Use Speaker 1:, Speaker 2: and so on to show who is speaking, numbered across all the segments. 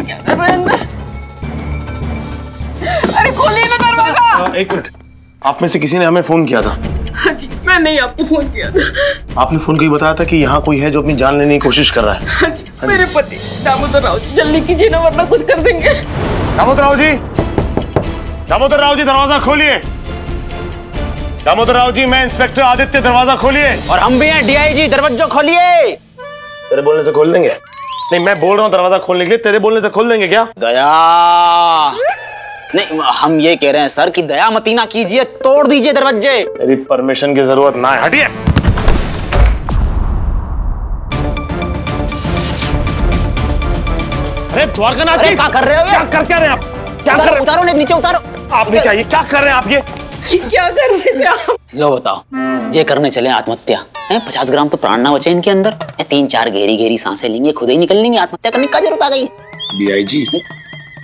Speaker 1: मेरे क्या कर रहे हैं अरे खोलिए ना दरवाज़ा।
Speaker 2: हाँ, एक मिनट। आप में से किसी ने हमें फ़ोन किया था?
Speaker 1: हाँ जी मैंने ही आपको फ़ोन किया था।
Speaker 2: आपने फ़ोन करके बताया था कि यहाँ कोई है जो अपनी जान लेने की कोशिश कर रहा है।
Speaker 1: हाँ जी मेरे पति दामोदर राव जी जल्दी कीजिए ना वरना कुछ कर देंगे।
Speaker 2: दामोदर राव जी। दामोदर राव जी दरवाज़ा खोलिए। दामोदर राव जी मैं इंस्पेक्टर आदित्य दरवाज़ा खोलिए।
Speaker 3: और हम भी हैं डीआईजी दरवाज़ा खोलिए।
Speaker 2: तेरे बोलने से खोल देंगे? नहीं मैं बोल रहा हूँ दरवाज़ा खोलने के लिए। तेरे बोलने से खोल देंगे क्या?
Speaker 3: दया। नहीं हम ये कह रहे हैं सर कि दया मती ना कीजिए तोड़ दीजिए दरवाजे।
Speaker 2: तेरी परमिशन की ज़रूरत ना है। हटिए। अरे द्वारकानाथ
Speaker 3: अरे क्या कर रहे हो
Speaker 2: क्या कर क्या रहे हैं आप क्या कर
Speaker 3: उतारो,
Speaker 2: रहे
Speaker 3: उतारो नीचे उतारो।
Speaker 2: आप नीचे आइए क्या कर रहे हैं आप ये?
Speaker 1: क्या कर रहे थे आप?
Speaker 3: लो बताओ ये करने चले आत्महत्या। है पचास ग्राम तो प्राण ना बचे इनके अंदर। है, तीन चार गहरी गहरी साँसें लेंगे खुद ही निकल लेंगे आत्महत्या करने की ज़रूरत आ गई?
Speaker 4: डीआईजी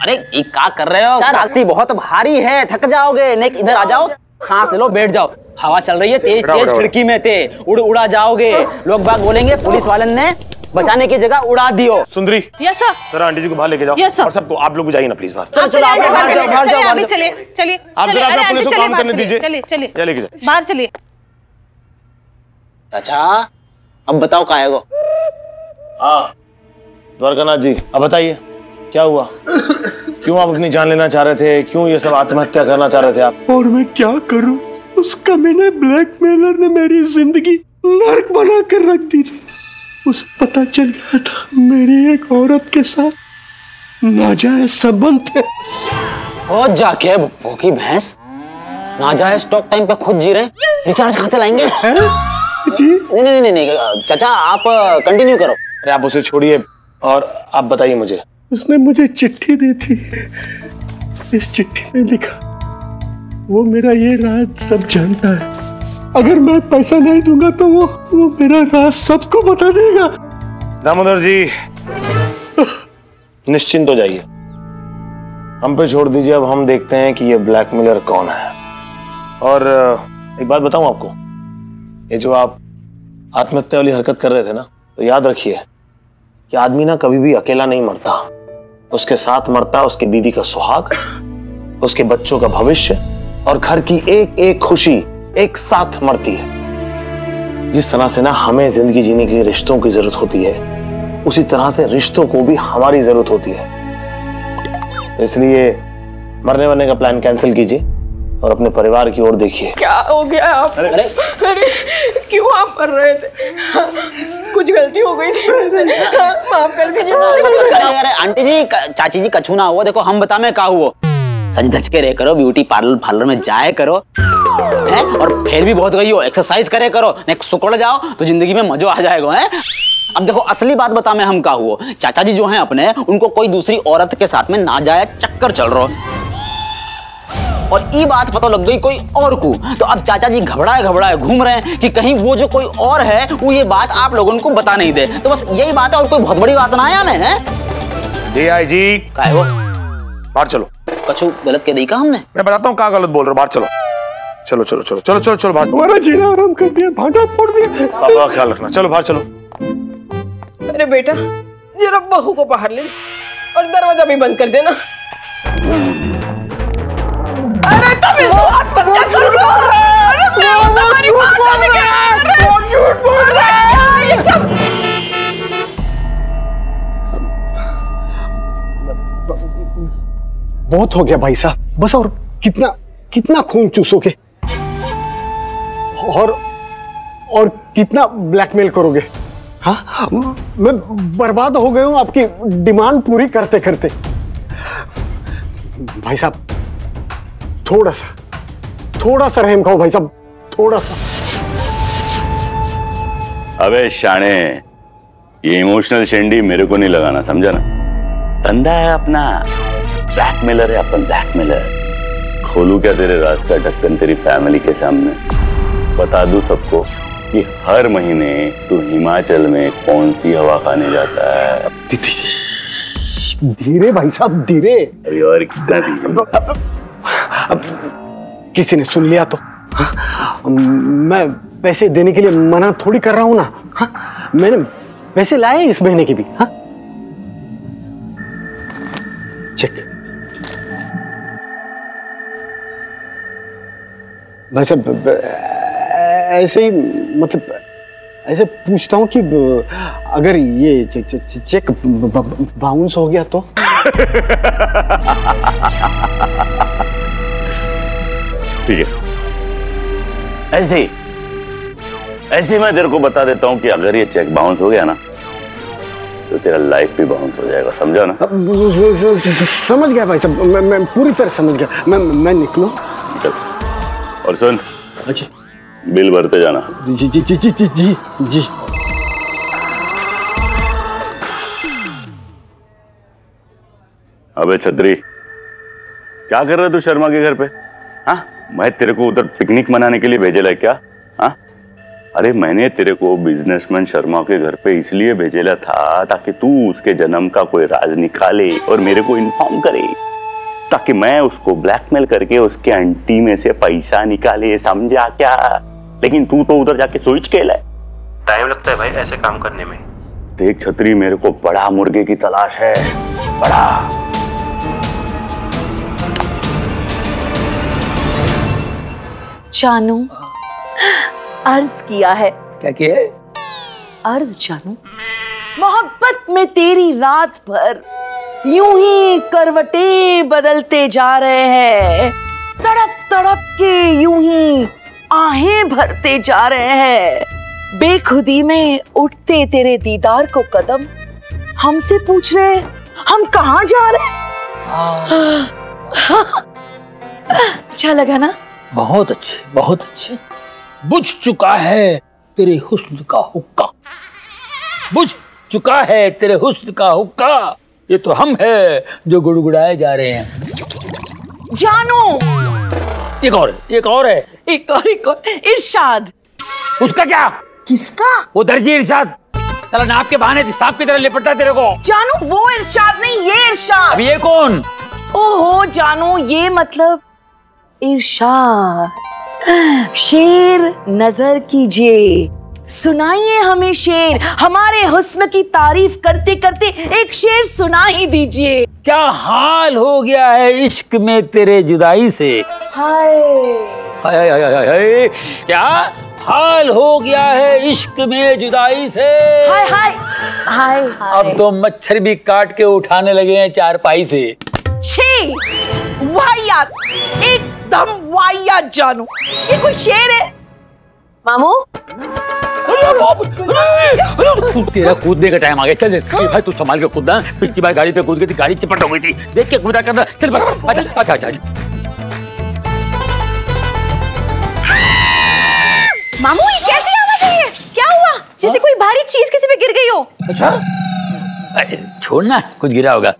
Speaker 3: अरे ये क्या कर रहे हो? रस्सी बहुत भारी है थक जाओगे नहीं इधर आ जाओ सांस ले लो बैठ जाओ। हवा चल रही है तेज तेज खिड़की में थे उड़ उड़ा जाओगे। लोग बाग बोलेंगे पुलिस वाले ने बचाने की जगह उड़ा दियो।
Speaker 2: सुंदरी
Speaker 5: यस सर
Speaker 2: आंटी जी को बाहर लेके जाओ
Speaker 5: sir.
Speaker 2: और सबको आप लोग भी जाइए ना प्लीज़ बाहर।
Speaker 3: चलो चलो आप लोग बाहर जाओ बाहर जाओ बाहर
Speaker 5: चलिए चलिए।
Speaker 2: आप जरा अपना पुलिस को काम करने दीजिए।
Speaker 5: चलिए चलिए।
Speaker 2: या लेके जाओ।
Speaker 5: बाहर चलिए।
Speaker 3: अच्छा अब बताओ का है वो?
Speaker 2: हाँ द्वारकानाथ जी अब बताइए क्या हुआ? क्यों आप अपनी जान लेना चाह रहे थे? क्यों ये सब आत्महत्या करना चाह रहे थे आप?
Speaker 6: और मैं क्या करूँ? उस कमीने ब्लैकमेलर ने मेरी ज़िंदगी नर्क बना कर रख दी थी। उसे पता चल गया था मेरी एक औरत के साथ नाजायज संबंध थे
Speaker 3: और जाके भूखी भैंस ना जाए स्टॉक टाइम पे खुद जी रहे रिचार्ज कहाँ से लाएँगे?
Speaker 6: जी।
Speaker 3: नहीं नहीं नहीं नहीं चाचा आप कंटिन्यू करो।
Speaker 2: अरे आप उसे छोड़िए और आप बताइए मुझे।
Speaker 6: उसने मुझे चिट्ठी दी थी। इस चिट्ठी में लिखा वो मेरा ये राज सब जानता है। अगर मैं पैसा नहीं दूँगा तो वो वो मेरा राज सबको बता देगा।
Speaker 2: दामोदर जी, निश्चिंत हो जाइए। हम पे छोड़ दीजिए, अब हम देखते हैं कि ये ब्लैकमेलर कौन है। और एक बात बताऊँ आपको। ये जो आप आत्महत्या वाली हरकत कर रहे थे ना तो याद रखिए कि आदमी ना कभी भी अकेला नहीं मरता। उसके साथ मरता, उसकी बीवी का सुहाग, उसके बच्चों का भविष्य और घर की एक एक खुशी एक साथ मरती है। जिस तरह से ना हमें ज़िंदगी जीने के लिए रिश्तों की ज़रूरत होती है उसी तरह से रिश्तों को भी हमारी ज़रूरत होती है। तो इसलिए मरने वरने का प्लान कैंसिल कीजिए और अपने परिवार की ओर देखिए।
Speaker 1: क्या हो गया आप?
Speaker 3: अरे
Speaker 1: अरे। अरे क्यों आप कर रहे थे? कुछ गलती हो गई। हाँ, माफ़ कर दीजिए।
Speaker 3: अरे अरे आंटी जी चाची जी कछू ना हुआ। देखो हम बता में का हुआ। सज धज के रह करो ब्यूटी पार्लर पार्लर में जाए करो है? और फिर भी बहुत गई हो एक्सरसाइज करे करो। नहीं सुकड़ जाओ तो ज़िंदगी में मजो आ जाएगा है? अब देखो असली बात बता में हम का हुआ चाचा जी जो हैं अपने उनको कोई दूसरी औरत के साथ में ना जाए चक्कर चल रहा और ये बात पता लग गई कोई और को। तो अब चाचा जी घबराए घबराए घूम रहे हैं कि कहीं वो जो कोई और है वो ये बात आप लोगों को बता नहीं दे। तो बस यही बात है और कोई बहुत बड़ी बात ना हमें है?
Speaker 2: डीआईजी
Speaker 3: का है? वो
Speaker 2: बाहर चलो।
Speaker 3: कछु गलत कह दी का हमने?
Speaker 2: मैं बताता हूँ क्या गलत बोल रहे हो बाहर चलो। चलो चलो चलो चलो चलो चलो बाहर।
Speaker 6: हमारा जीना आराम कर दिया भांडा फोड़ दिया।
Speaker 2: पापा का ख्याल रखना। चलो बाहर चलो।
Speaker 1: अरे बेटा जरा बहू को बाहर ले। और दरवाज़ा भी बंद कर देना। अरे तुम इस बात पर क्या कर रहे हो? अरे मैं तुम्हारी बात समझ गया अरे वो झूठ बोल रहा है।
Speaker 6: बहुत हो गया भाई साहब। बस और कितना कितना खून चूसोगे? और और कितना ब्लैकमेल करोगे? हाँ मैं बर्बाद हो गया हूँ आपकी डिमांड पूरी करते करते। भाई साहब, थोड़ा सा थोड़ा सा रहम खाओ भाई साहब, थोड़ा सा।
Speaker 7: अबे शाणे, ये इमोशनल शेंडी मेरे को नहीं लगाना, समझा ना? धंधा है अपना। ब्लैकमेलर है अपन ब्लैकमेलर खोलू क्या तेरे राज का ढक्कन तेरी फैमिली के सामने? बता दू सबको कि हर महीने तू हिमाचल में कौन सी हवा खाने जाता है?
Speaker 6: धीरे भाई साहब धीरे।
Speaker 7: अभी और कितना दी
Speaker 6: किसी ने सुन लिया तो। हाँ? मैं पैसे देने के लिए मना थोड़ी कर रहा हूँ ना। हाँ? मैंने पैसे लाए इस महीने के भी। हाँ? चेक। भाई साहब ऐसे ही मतलब ऐसे पूछता हूँ कि अगर ये चे- चे- चे- चेक बाउंस हो गया तो?
Speaker 7: ठीक है। ऐसे ही ऐसे मैं तेरे को बता देता हूँ कि अगर ये चेक बाउंस हो गया ना तो तेरा लाइफ भी बाउंस हो जाएगा समझा ना?
Speaker 6: समझ गया भाई साहब मैं, मैं पूरी तरह समझ गया। मैं मैं निकलूं?
Speaker 7: और सुन।
Speaker 6: अच्छा।
Speaker 7: बिल भरते जाना।
Speaker 6: जी जी जी जी जी जी जी।
Speaker 7: अबे छतरी क्या कर रहा तू शर्मा के घर पे? हाँ मैं तेरे को उधर पिकनिक मनाने के लिए भेजेला है क्या? हाँ? अरे मैंने तेरे को बिजनेसमैन शर्मा के घर पे इसलिए भेजेला था ताकि तू उसके जन्म का कोई राज निकाले और मेरे को इन्फॉर्म करे। ताकि मैं उसको ब्लैकमेल करके उसके आंटी में से पैसा निकाले समझा क्या? लेकिन तू तो उधर जाके सोच के लाए
Speaker 4: टाइम लगता है भाई ऐसे काम करने में।
Speaker 7: देख छतरी मेरे को बड़ा मुर्गे की तलाश है। बड़ा।
Speaker 1: जानू अर्ज़ किया है।
Speaker 5: क्या किया है?
Speaker 1: अर्ज़ जानू मोहब्बत में तेरी रात भर। यूँ ही करवटे बदलते जा रहे हैं। तड़प तड़प के यूँ ही आहें भरते जा रहे हैं। बेखुदी में उठते तेरे दीदार को कदम हमसे पूछ रहे हम कहा जा रहे अच्छा लगा ना?
Speaker 5: बहुत अच्छे बहुत अच्छे। बुझ चुका है तेरे हुस्न का हुक्का। बुझ चुका है तेरे हुस्न का हुक्का। ये तो हम है जो गुड़गुड़ाए जा रहे हैं।
Speaker 1: जानू।
Speaker 5: एक और एक और है।
Speaker 1: एक और एक और। इरशाद।
Speaker 5: उसका क्या?
Speaker 1: किसका?
Speaker 5: वो दर्जी इरशाद। चला नाप के बहाने सांप की तरह लिपटता है तेरे को।
Speaker 1: जानू वो इरशाद नहीं ये इरशाद।
Speaker 5: अब ये कौन?
Speaker 1: ओहो जानू ये मतलब इरशाद। शेर नज़र कीजिए। सुनाइए हमें शेर। हमारे हुस्न की तारीफ़ करते करते एक शेर सुना ही दीजिए।
Speaker 5: क्या हाल हो गया है इश्क में तेरे जुदाई से?
Speaker 1: हाय।
Speaker 5: हाय हाय हाय हाय हाय। क्या हाल हो गया है इश्क में जुदाई से?
Speaker 1: हाय हाय। हाय
Speaker 5: अब तो मच्छर भी काट के उठाने लगे हैं चारपाई से।
Speaker 1: छी! वाहियात एकदम वाहियात जानू। ये कोई शेर है? मामू?
Speaker 5: तेरा कूदने का टाइम आ गया। चल चल भाई तू संभाल के कूदना। पिछली बार गाड़ी पे कूद गई थी गाड़ी चिपट हो गई थी। देख के कूदा करना। चल अच्छा अच्छा अच्छा अच्छा।
Speaker 8: मामू ये कैसी आवाज़ है क्या हुआ? जैसे कोई भारी चीज़ किसी पे गिर गई हो।
Speaker 5: अच्छा? अरे, छोड़ना कुछ गिरा होगा।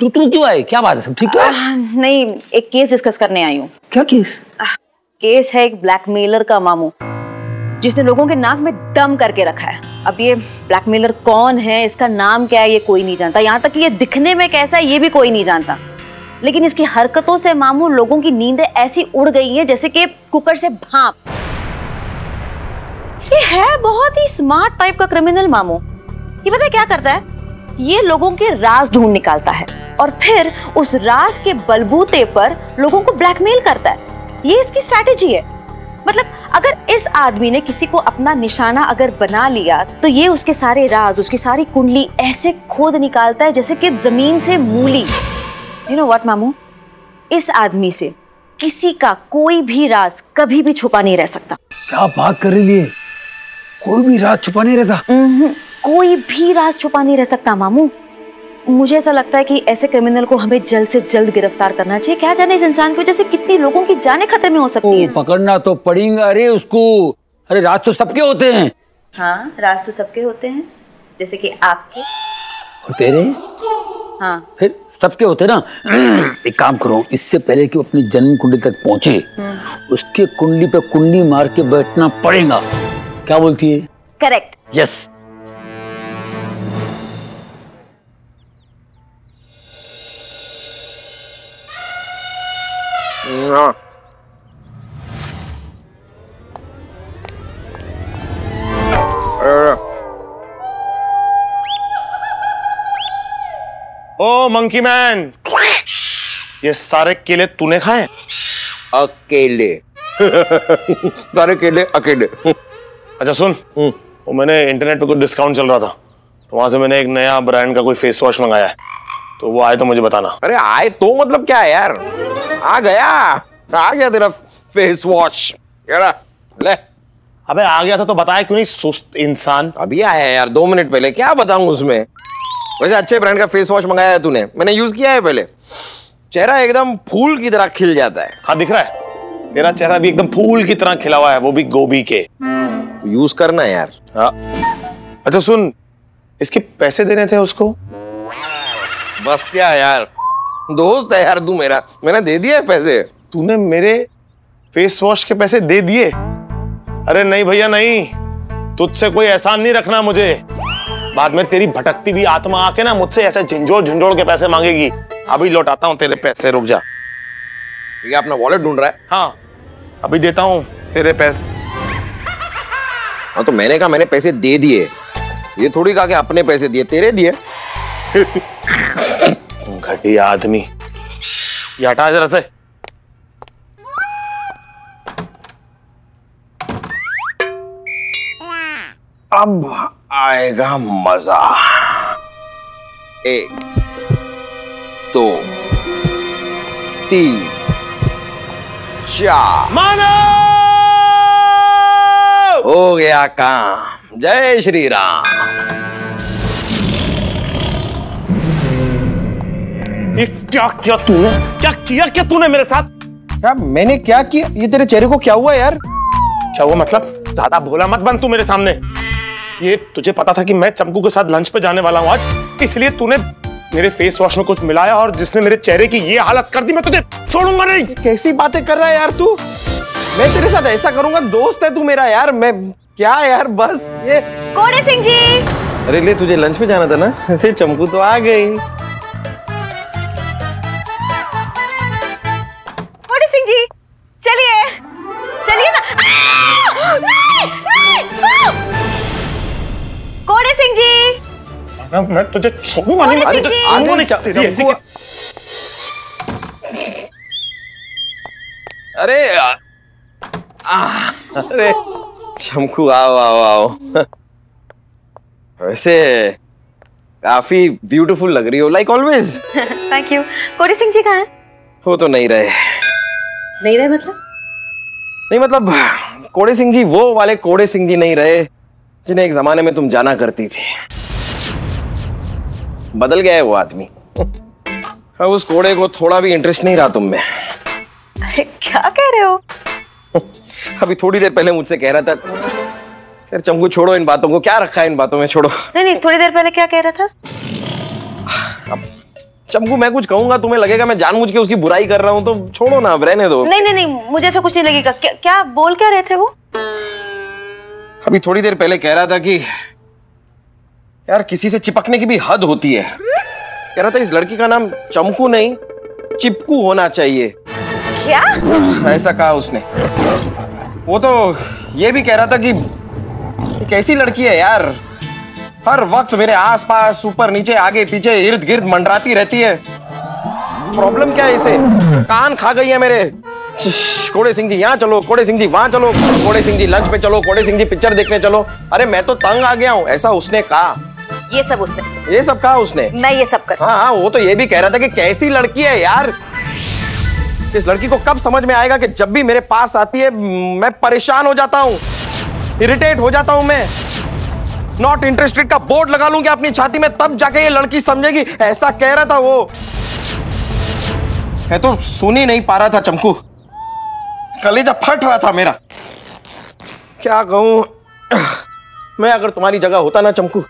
Speaker 5: तू तू क्यों आए क्या बात है सब ठीक तो है?
Speaker 8: नहीं एक केस डिस्कस करने आई हूँ।
Speaker 5: क्या केस?
Speaker 8: केस है एक ब्लैकमेलर का मामू। जिसने लोगों के नाक में दम करके रखा है। अब ये ब्लैकमेलर कौन है? इसका नाम क्या है? ये कोई नहीं जानता। यहाँ तक कि ये दिखने में कैसा है, ये भी कोई नहीं जानता। लेकिन इसकी हरकतों से मामू लोगों की नींदें ऐसी उड़ गई हैं, जैसे कि कुकर से भाप। ये है बहुत ही स्मार्ट टाइप का क्रिमिनल मामू। ये पता है क्या करता है? ये लोगों के राज ढूंढ निकालता है और फिर उस राज के बलबूते पर लोगों को ब्लैकमेल करता है। ये इसकी स्ट्रैटेजी है। मतलब अगर इस आदमी ने किसी को अपना निशाना अगर बना लिया तो ये उसके सारे राज उसकी सारी कुंडली ऐसे खोद निकालता है जैसे कि ज़मीन से मूली। यू नो व्हाट मामू? इस आदमी से किसी का कोई भी राज कभी भी छुपा नहीं रह सकता।
Speaker 5: क्या बात कर रही है? कोई भी राज छुपा नहीं रहता।
Speaker 8: हम्म, कोई भी राज छुपा नहीं रह सकता मामू। मुझे ऐसा लगता है कि ऐसे क्रिमिनल को हमें जल्द से जल्द गिरफ़्तार करना चाहिए। क्या जाने इस इंसान की वजह से कितनी लोगों की जाने खतरे में हो सकती है?
Speaker 5: पकड़ना तो पड़ेगा अरे उसको। अरे रात तो सबके होते हैं।
Speaker 8: हाँ राज तो सबके होते हैं। जैसे कि आपके।
Speaker 5: और तेरे?
Speaker 8: हाँ।
Speaker 5: फिर सबके होते ना? एक काम करो इससे पहले कि वो अपनी जन्म कुंडली तक पहुँचे उसके कुंडली पे कुंडली मार के बैठना पड़ेगा। क्या बोलती है?
Speaker 8: Correct
Speaker 5: yes
Speaker 2: oh monkey man ये सारे केले तूने खाए?
Speaker 9: अकेले। सारे केले अकेले।
Speaker 2: अच्छा सुन। वो मैंने इंटरनेट पे कुछ डिस्काउंट चल रहा था। तो वहाँ से मैंने एक नया ब्रांड का कोई फेस वॉश मंगाया है। तो वो आए तो मुझे बताना।
Speaker 9: अरे आए तो मतलब क्या है यार? आ गया। आ गया तेरा फेस वॉश ले।
Speaker 2: अबे आ गया था तो बताया क्यों नहीं सुस्त इंसान।
Speaker 9: अभी आया है यार दो मिनट पहले। क्या बताऊँ उसमें? वैसे अच्छे ब्रांड का फेस वॉश मंगाया है तूने। मैंने यूज़ किया है पहले। चेहरा एकदम फूल की तरह खिल जाता है।
Speaker 2: हाँ दिख रहा है। तेरा चेहरा भी एकदम फूल की तरह खिला हुआ है वो भी गोभी के।
Speaker 9: यूज़ करना है यार।
Speaker 2: हाँ। अच्छा सुन इसके पैसे देने थे उसको?
Speaker 9: बस क्या यार। दोस्त है यार तू मेरा। मैंने दे दिया है पैसे।
Speaker 2: तूने मेरे फेस वॉश के पैसे दे दिए? अरे नहीं भैया नहीं। तुझसे कोई एहसान नहीं रखना मुझे। बाद में तेरी भटकती भी आत्मा आके ना मुझसे ऐसे झिंझोड़ झिंझोड़ के पैसे मांगेगी। अभी लौटाता हूँ तेरे पैसे रुक जा।
Speaker 9: ये अपना वॉलेट ढूंढ रहा है?
Speaker 2: हाँ अभी देता हूँ तेरे पैसे।
Speaker 9: हाँ तो मैंने कहा मैंने पैसे दे दिए। ये थोड़ी कहा कि अपने पैसे दिए तेरे दिए।
Speaker 2: घटिया आदमी. ये हटा जरा से.
Speaker 9: अब आएगा मज़ा. एक दो तीन चार.
Speaker 2: मानो
Speaker 9: हो गया काम. जय श्री राम.
Speaker 2: ये क्या किया तूने? क्या किया क्या तूने मेरे साथ?
Speaker 9: क्या मैंने क्या किया? ये तेरे चेहरे को क्या हुआ यार?
Speaker 2: क्या हुआ मतलब? ज़्यादा भोला मत बन तू मेरे सामने। ये तुझे पता था कि मैं चमकू के साथ लंच पे जाने वाला हूँ आज। इसलिए तूने मेरे फेस वॉश में कुछ मिलाया और जिसने मेरे चेहरे की ये हालत कर दी मैं तुझे छोड़ूँगा नहीं।
Speaker 9: कैसी बातें कर रहा है यार तू? मैं तेरे साथ ऐसा करूँगा दोस्त है तू मेरा यार। मैं क्या यार बस ये
Speaker 8: कोड़े सिंह जी।
Speaker 9: अरे ले तुझे लंच पे जाना था ना? अरे चमकू तो आ गई।
Speaker 2: मैं, मैं तुझे छोड़ूँगा नहीं। नहीं ऐसी क्या-
Speaker 9: अरे अरे चमकू आओ आओ आओ वैसे काफ़ी ब्यूटीफुल लग रही हो लाइक ऑलवेज
Speaker 8: थैंक यू कोड़े सिंह जी कहाँ हैं
Speaker 9: वो तो नहीं रहे
Speaker 8: नहीं रहे मतलब
Speaker 9: नहीं मतलब कोड़े सिंह जी वो वाले कोड़े सिंह जी नहीं रहे जिन्हें एक जमाने में तुम जाना करती थी बदल गया है वो आदमी। अब उस कोड़े को थोड़ा भी इंटरेस्ट नहीं रहा तुम में।
Speaker 8: अरे क्या कह रहे हो?
Speaker 9: अभी थोड़ी देर पहले मुझसे कह रहा था फिर चमकू छोड़ो इन बातों को क्या रखा है इन बातों में छोड़ो।
Speaker 8: नहीं नहीं थोड़ी देर पहले क्या कह रहा था?
Speaker 9: अब चमकू मैं कुछ कहूँगा तुम्हें लगेगा मैं जानबूझ के उसकी बुराई कर रहा हूँ तो छोड़ो ना अब रहने दो।
Speaker 8: नहीं नहीं नहीं मुझे ऐसा कुछ नहीं लगेगा। क्या, क्या बोल क्या रहे थे वो?
Speaker 9: अभी थोड़ी देर पहले कह रहा था कि यार किसी से चिपकने की भी हद होती है। कह रहा था इस लड़की का नाम चमकू नहीं चिपकू होना चाहिए।
Speaker 8: क्या?
Speaker 9: ऐसा कहा उसने। वो तो ये भी कह रहा था कि कैसी लड़की है यार। हर वक्त मेरे आसपास ऊपर नीचे आगे पीछे इर्द गिर्द मंडराती रहती है। प्रॉब्लम क्या है इसे? कान खा गई है मेरे। कोड़े सिंह जी यहाँ चलो कोड़े सिंह जी वहाँ चलो कोड़े सिंह जी लंच पे चलो कोड़े सिंह जी पिक्चर देखने चलो। अरे मैं तो तंग आ गया हूँ ऐसा उसने कहा।
Speaker 8: ये सब उसने।
Speaker 9: ये सब कहा उसने?
Speaker 8: मैं ये सब कर
Speaker 9: हाँ हाँ वो तो ये भी कह रहा था कि कैसी लड़की है यार। इस लड़की को कब समझ में आएगा कि जब भी मेरे पास आती है मैं परेशान हो जाता हूँ इरिटेट हो जाता हूँ मैं। नॉट इंटरेस्टेड का बोर्ड लगा लूँगी अपनी छाती में तब जाके ये लड़की समझेगी ऐसा कह रहा था वो। मैं तो सुन ही नहीं पा रहा था चमकू कलेजा फट रहा था मेरा। क्या कहूँ? मैं अगर तुम्हारी जगह होता ना चमकू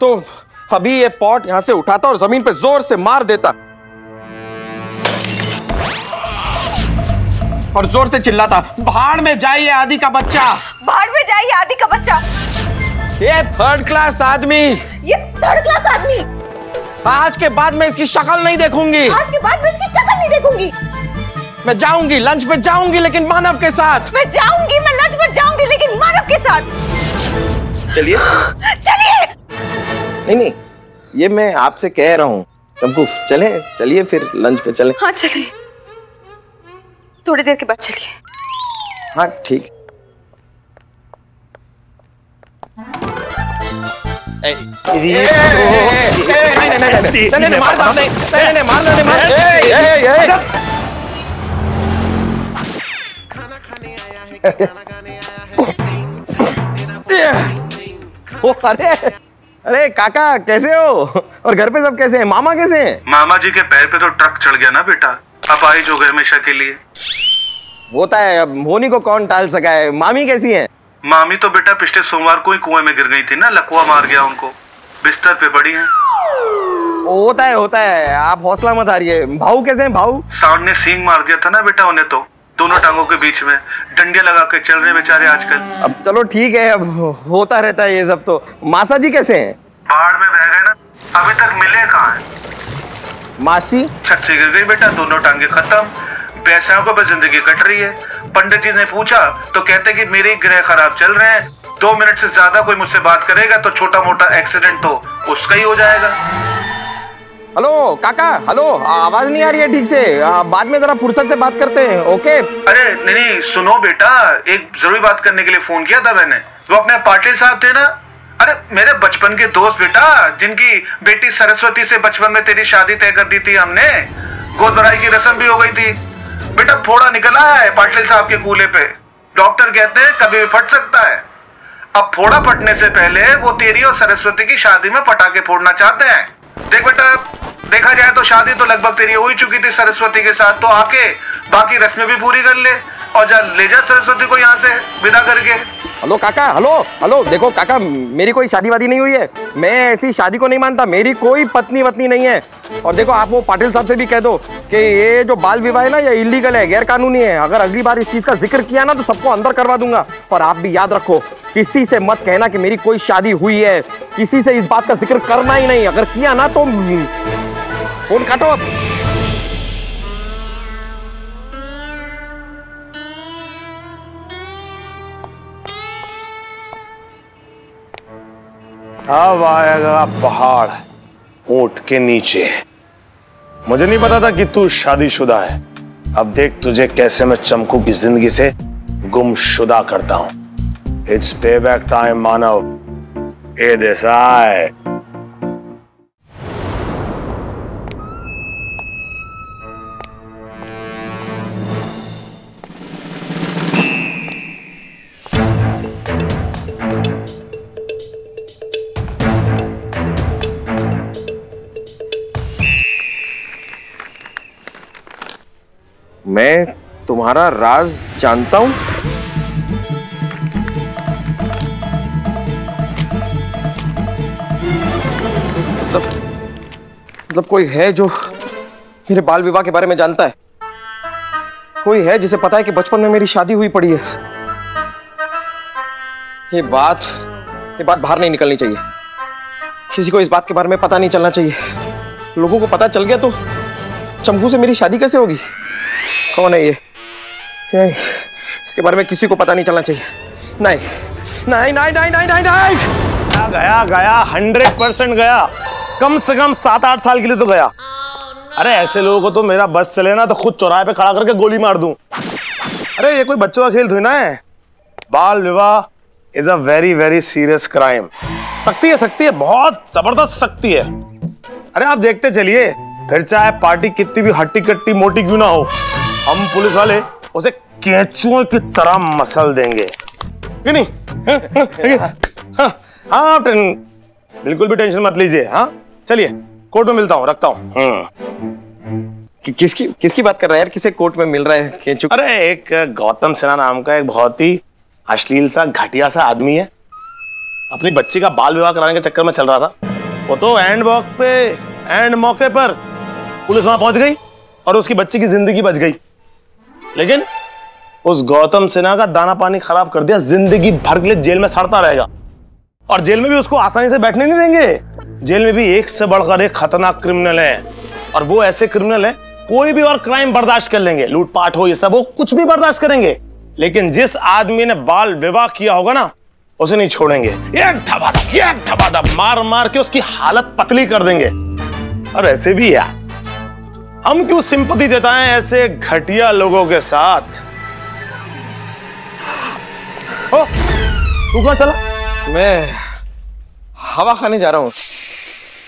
Speaker 9: तो अभी ये पॉट यहाँ से उठाता और ज़मीन पे ज़ोर से मार देता। और ज़ोर से चिल्लाता भाड़ में जाइए आदि का बच्चा!
Speaker 8: बाहर में जाइए आदि का बच्चा।
Speaker 9: ये थर्ड क्लास आदमी।
Speaker 8: ये थर्ड क्लास आदमी।
Speaker 9: आज के बाद मैं इसकी शक्ल नहीं देखूँगी।
Speaker 8: आज के बाद मैं इसकी शक्ल नहीं देखूँगी।
Speaker 9: मैं जाऊँगी लंच पे जाऊँगी लेकिन मानव के साथ।
Speaker 8: मैं जाऊँगी मैं लंच पर जाऊँगी लेकिन मानव के साथ।
Speaker 9: चलिए। नहीं नहीं ये मैं आपसे कह रहा हूँ। चंपू चले चलिए फिर लंच पे चले।
Speaker 8: हाँ चलिए। थोड़ी देर के बाद चलिए।
Speaker 9: हाँ ठीक। ओ अरे अरे काका कैसे हो? और घर पे सब कैसे हैं? मामा कैसे हैं?
Speaker 10: मामा जी के पैर पे तो ट्रक चढ़ गया ना बेटा। अब आई जो गए हमेशा के लिए।
Speaker 9: होता है अब होनी को कौन टाल सका है? मामी कैसी हैं?
Speaker 10: मामी तो बेटा पिछले सोमवार को ही कुएँ में गिर गई थी ना लकवा मार गया उनको। बिस्तर पे पड़ी है।
Speaker 9: होता है होता है। आप हौसला मत हारिए। भाऊ कैसे हैं भाऊ?
Speaker 10: साउंड ने सींग मार दिया था ना बेटा उन्हें तो। दोनों टांगों के बीच में डंडे लगा के चल रहे बेचारे आजकल।
Speaker 9: अब चलो ठीक है अब होता रहता है ये सब तो। मासा जी कैसे हैं?
Speaker 10: बाढ़ में बह गए ना अभी तक मिले कहाँ हैं?
Speaker 9: मासी?
Speaker 10: छत से गिर गई बेटा दोनों टांगे खत्म। पैसों को बस ज़िंदगी कट रही है। पंडित जी ने पूछा तो कहते कि मेरे ग्रह खराब चल रहे हैं। दो मिनट से ज़्यादा कोई मुझसे बात करेगा तो छोटा मोटा एक्सीडेंट तो उसका ही हो जाएगा।
Speaker 9: हेलो, काका, हेलो आवाज़ नहीं आ रही है ठीक से। बाद में जरा फुर्सत से बात करते हैं, ओके?
Speaker 10: अरे, नहीं नहीं, सुनो बेटा, एक ज़रूरी बात करने के लिए फ़ोन किया था मैंने। वो अपने पाटिल साहब थे ना? अरे, मेरे बचपन के दोस्त बेटा, जिनकी बेटी सरस्वती से बचपन में तेरी शादी तय कर दी थी हमने। गोद भराई की रस्म भी हो गई थी। बेटा, फोड़ा निकला है पाटिल साहब के कूले पे। डॉक्टर कहते हैं, कभी भी फट सकता है। अब फोड़ा फटने से पहले वो तेरी और सरस्वती की शादी में पटाखे फोड़ना चाहते हैं। देख बेटा, देखा जाए तो शादी तो लगभग तेरी हो ही चुकी थी सरस्वती के साथ तो आके बाकी रस्में भी पूरी कर ले और जा ले जा सरस्वती को यहाँ से विदा करके।
Speaker 9: हेलो काका, हेलो हेलो, देखो काका, मेरी कोई शादी वादी नहीं हुई है। मैं ऐसी शादी को नहीं मानता, मेरी कोई पत्नी वत्नी नहीं है। और देखो, आप वो पाटिल साहब से भी कह दो कि ये जो बाल विवाह है ना, ये इलीगल है गैर कानूनी है। अगर अगली बार इस चीज़ का ज़िक्र किया ना तो सबको अंदर करवा दूँगा। पर आप भी याद रखो, किसी से मत कहना कि मेरी कोई शादी हुई है। किसी से इस बात का ज़िक्र करना ही नहीं। अगर किया ना तो फ़ोन काटो अब।
Speaker 2: अब आएगा पहाड़ ऊँट के नीचे। मुझे नहीं पता था कि तू शादीशुदा है। अब देख तुझे कैसे मैं चमकू की ज़िंदगी से गुमशुदा करता हूँ। It's pay back time Manav. ए देसाई
Speaker 9: मैं तुम्हारा राज जानता हूँ? मतलब मतलब कोई है जो मेरे बाल विवाह के बारे में जानता है? कोई है जिसे पता है कि बचपन में मेरी शादी हुई पड़ी है? ये बात ये बात बाहर नहीं निकलनी चाहिए। किसी को इस बात के बारे में पता नहीं चलना चाहिए। लोगों को पता चल गया तो चंपू से मेरी शादी कैसे होगी? कौन है ये? ये, इसके बारे में किसी को पता नहीं चलना चाहिए। नहीं नहीं नहीं नहीं नहीं नहीं। नहीं
Speaker 2: गया गया हंड्रेड परसेंट गया। कम से कम सात आठ साल के लिए तो गया oh, no. अरे ऐसे लोगों को तो मेरा बस चले ना तो खुद चौराहे पे खड़ा करके गोली मार दूँ अरे ये कोई बच्चों का खेल थोड़ी ना है बाल विवाह is a very very serious crime सख्ती है सख्ती है बहुत ज़बरदस्त सख्ती है अरे आप देखते चलिए फिर चाहे पार्टी कितनी भी हट्टी कट्टी मोटी क्यों ना हो हम पुलिस वाले उसे केंचुओं की तरह मसल देंगे नहीं हाँ, हाँ टें- बिल्कुल भी टेंशन मत लीजिए हाँ चलिए कोर्ट में मिलता हूँ रखता हूँ। हम्म।
Speaker 9: कि, किसकी किसकी बात कर रहा है यार? किसे कोर्ट में मिल रहा है?
Speaker 2: अरे एक गौतम सिन्हा नाम का एक बहुत ही अश्लील सा घटिया सा आदमी है। अपनी बच्ची का बाल विवाह कराने के चक्कर में चल रहा था। वो तो एंड वॉक पे एंड मौके पर पुलिस वहाँ पहुँच गई और उसकी बच्ची की ज़िंदगी बच गई। लेकिन उस गौतम सिन्हा का दाना पानी खराब कर दिया ज़िंदगी भर के लिए जेल में सड़ता रहेगा। और जेल में भी उसको आसानी से बैठने नहीं देंगे। जेल में भी एक से बढ़कर एक खतरनाक क्रिमिनल है। और वो ऐसे क्रिमिनल है कोई भी और क्राइम बर्दाश्त कर लेंगे। लूटपाट हो ये सब वो कुछ भी बर्दाश्त करेंगे। लेकिन जिस आदमी ने बाल विवाह किया होगा ना उसे नहीं छोड़ेंगे। एक धबाधब एक धबाधब मार मार के उसकी हालत पतली कर देंगे। और ऐसे भी यार हम क्यों सिंपति देता है ऐसे घटिया लोगों के साथ? ओ, तू चला?
Speaker 9: मैं हवा खाने जा रहा हूँ।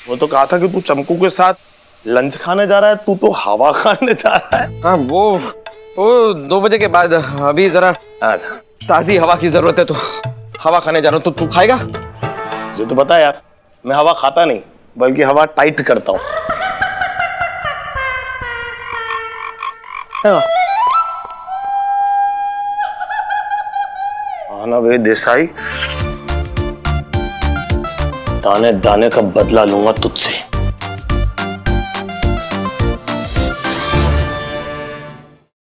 Speaker 2: वो तो कहा था कि तू चमकू के साथ लंच खाने जा रहा है तू तो हवा खाने जा रहा है।
Speaker 9: हाँ वो वो दो बजे के बाद अभी जरा
Speaker 2: अच्छा।
Speaker 9: ताजी हवा की ज़रूरत है तो हवा खाने जा रहा हूँ तो तू खाएगा?
Speaker 2: मुझे तो पता है यार मैं हवा खाता नहीं बल्कि हवा टाइट करता हूँ। आना वे देसाई। दाने दाने का बदला लूँगा तुझसे।